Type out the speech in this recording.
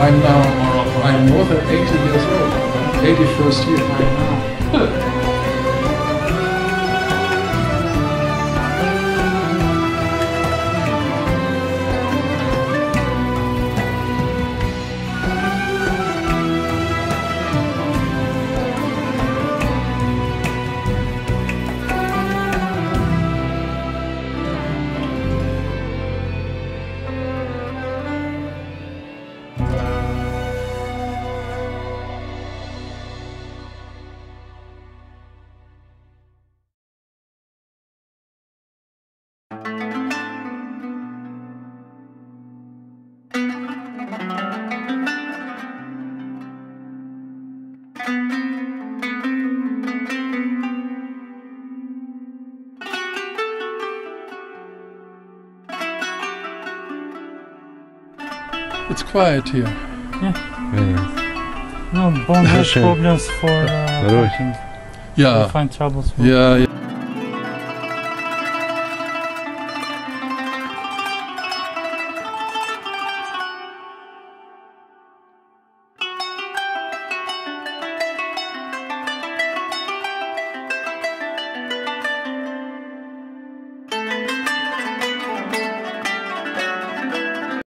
I'm now, I'm more than 80 years old. 81st year. It's quiet here. Yeah. No, Bonn has problems for uh, Really? parking. Yeah, We find troubles for yeah,